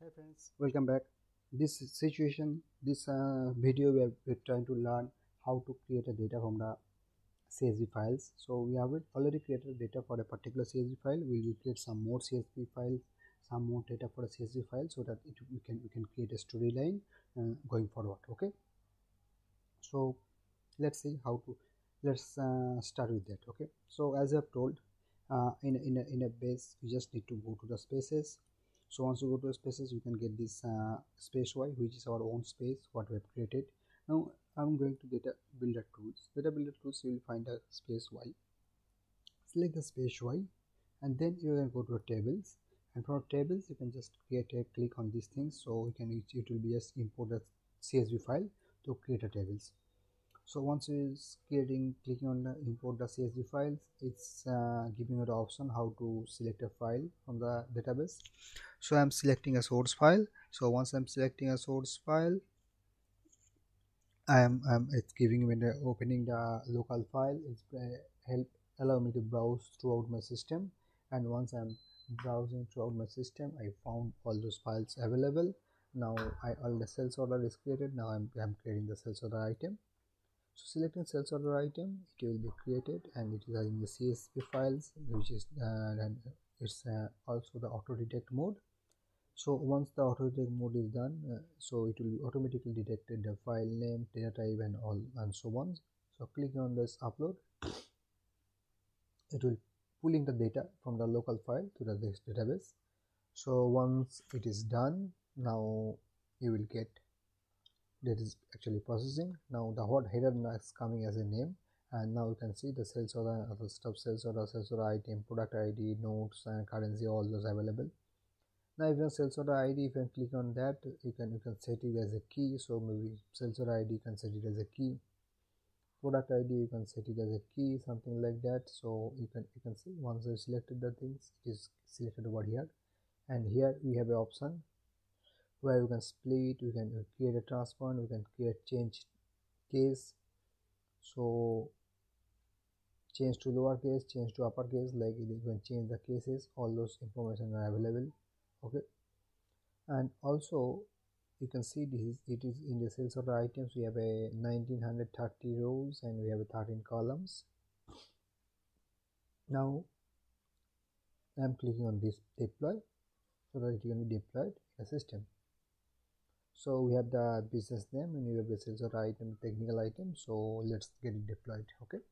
hey friends. Welcome back. This situation this uh, video we are we're trying to learn how to create a data from the csv files. So we have already created data for a particular csv file. We will create some more csv files some more data for a csv file so that it, we can we can create a storyline uh, going forward okay? So let's see how to let's uh, start with that okay? So as i've told uh, in, in, a, in a base you just need to go to the spaces so once you go to spaces you can get this uh, space y which is our own space what we have created. Now i'm going to data builder tools. Data builder tools you will find a space y select the space y and then you can go to tables. And for tables you can just create a click on these things so you can it, it will be just import a csv file to create a tables so once it's creating clicking on the import the csv files it's uh, giving you the option how to select a file from the database. So i'm selecting a source file. So once i'm selecting a source file i am um, it's giving me the opening the local file. It's uh, help allow me to browse throughout my system. And once i'm browsing throughout my system i found all those files available. Now i all the sales order is created. Now i'm, I'm creating the sales order item so selecting sales order item it will be created and it is having the csv files which is uh, it's uh, also the auto detect mode. So once the auto detect mode is done uh, so it will automatically detected the file name data type and all and so on. So click on this upload. It will pulling the data from the local file to the database. So once it is done now you will get that is actually processing. Now the what header is coming as a name and now you can see the sales order other stuff sales order sales order item product id notes and currency all those available. Now if you sales order id if you click on that you can you can set it as a key. So maybe sales order id you can set it as a key. Product id you can set it as a key something like that. So you can you can see once you selected the things it is selected over here. And here we have an option where you can split you can create a transform you can create change case. So change to lowercase change to uppercase like you can change the cases all those information are available okay? And also you can see this is it is in the sales order items we have a 1930 rows and we have a 13 columns. Now i'm clicking on this deploy so that it can be deployed in the system so we have the business name and we have the sales order item technical item. So let's get it deployed okay?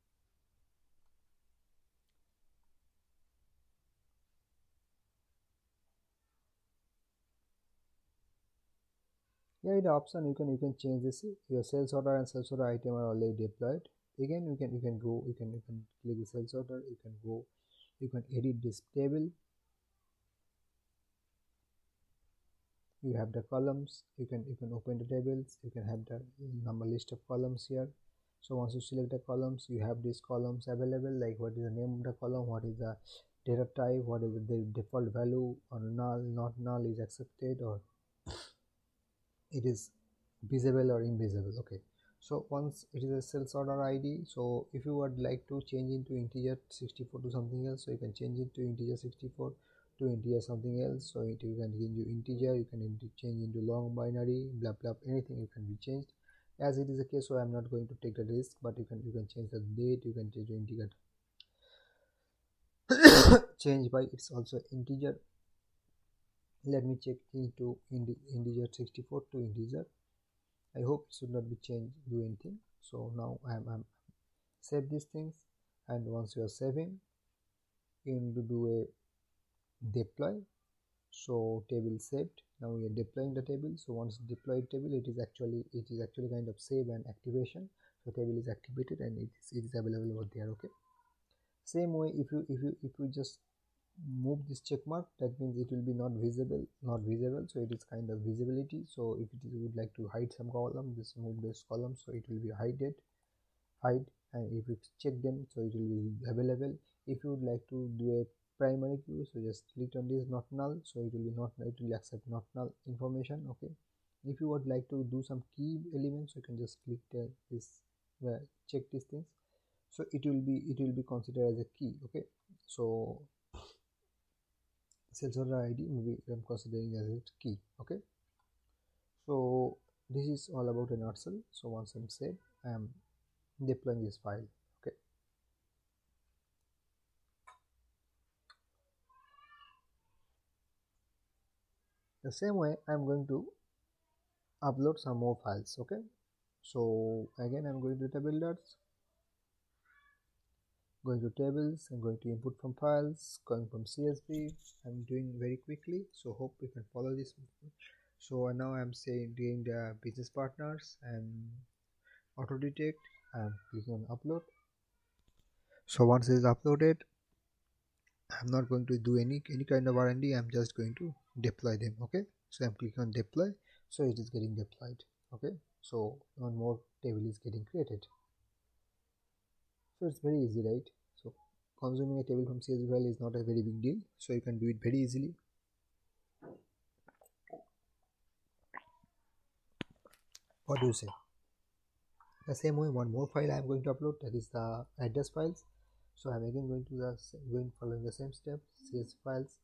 Here the option. You can you can change this. Your sales order and sales order item are already deployed. Again you can you can go you can you can click the sales order. You can go you can edit this table you have the columns. You can you can open the tables. You can have the number list of columns here. So once you select the columns you have these columns available like what is the name of the column what is the data type what is the default value or null not null is accepted or it is visible or invisible. Okay. So once it is a sales order id so if you would like to change into integer 64 to something else so you can change it to integer 64 to integer something else. So it, you can change into integer you can change into long binary blah blah anything you can be changed. As it is the case so i'm not going to take the risk but you can you can change the date you can change the integer. Change by it's also integer. Let me check into integer 64 to integer. I hope it should not be changed do anything. So now i'm, I'm save these things. And once you are saving you need to do a deploy. So table saved. Now we are deploying the table. So once deployed table it is actually it is actually kind of save and activation. So table is activated and it is, it is available over there okay? Same way if you if you if you just move this check mark that means it will be not visible not visible. So it is kind of visibility. So if it is, would like to hide some column just move this column. So it will be hided hide. And if you check them so it will be available. If you would like to do a primary key so just click on this not null so it will be not it will accept not null information okay? If you would like to do some key elements you can just click this check these things. So it will be it will be considered as a key okay? So sales order id maybe i'm considering as a key okay? So this is all about a nutshell. So once i'm said i'm deploying this file okay the same way i'm going to upload some more files okay? So again i'm going to the builders going to tables i'm going to input from files going from csv i'm doing very quickly so hope you can follow this. So now i'm saying doing the business partners and auto detect I'm clicking on upload. So once it is uploaded i'm not going to do any any kind of r&d i'm just going to deploy them okay? So i'm clicking on deploy. So it is getting deployed okay? So one more table is getting created. So it's very easy right? So consuming a table from csv file is not a very big deal. So you can do it very easily. What do you say? The same way one more file i'm going to upload that is the address files so i'm again going to the going following the same step cs files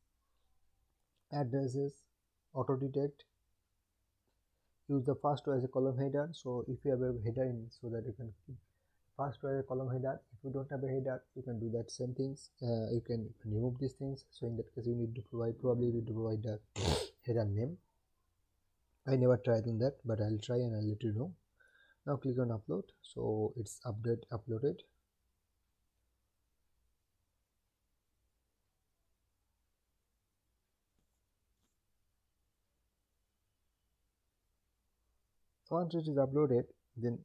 addresses auto detect. Use the first row as a column header. So if you have a header in so that you can first row as a column header. If you don't have a header you can do that same things. Uh, you can remove these things. So in that case you need to provide probably need to provide the header name. I never tried on that but I'll try and I'll let you know. Now click on upload. So it's update uploaded once it is uploaded then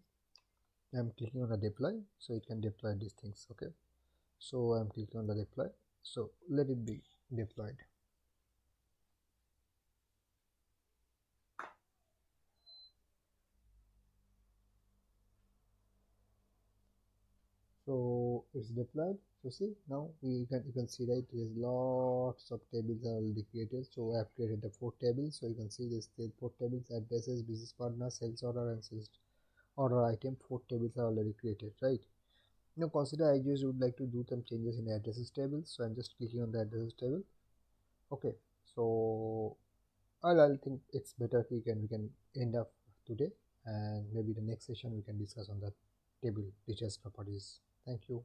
I'm clicking on the deploy. So it can deploy these things okay? So I'm clicking on the deploy. So let it be deployed. So it's deployed so see now we can you can see right there's lots of tables are already created. So i have created the four tables. So you can see this four tables addresses business partner sales order and sales order item. Four tables are already created right? Now consider i just would like to do some changes in the addresses table. So i'm just clicking on the addresses table. Okay. So I'll, I'll think it's better we can we can end up today. And maybe the next session we can discuss on the table features properties. Thank you.